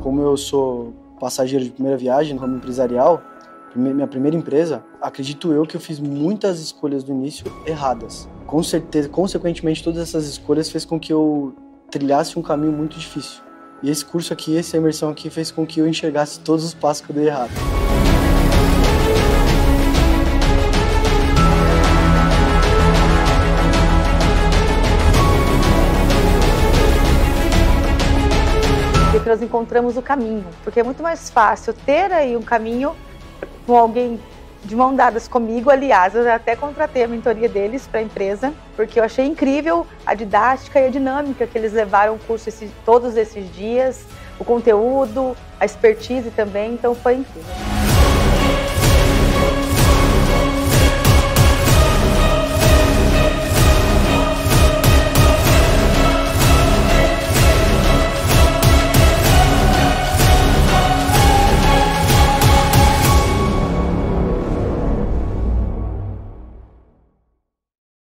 Como eu sou passageiro de primeira viagem no ramo empresarial, minha primeira empresa, acredito eu que eu fiz muitas escolhas do início erradas. Com certeza, consequentemente, todas essas escolhas fez com que eu trilhasse um caminho muito difícil. E esse curso aqui, essa imersão aqui, fez com que eu enxergasse todos os passos que eu dei errado. Que nós encontramos o caminho, porque é muito mais fácil ter aí um caminho com alguém de mão dadas comigo. Aliás, eu até contratei a mentoria deles para a empresa, porque eu achei incrível a didática e a dinâmica que eles levaram o curso esse, todos esses dias, o conteúdo, a expertise também, então foi incrível.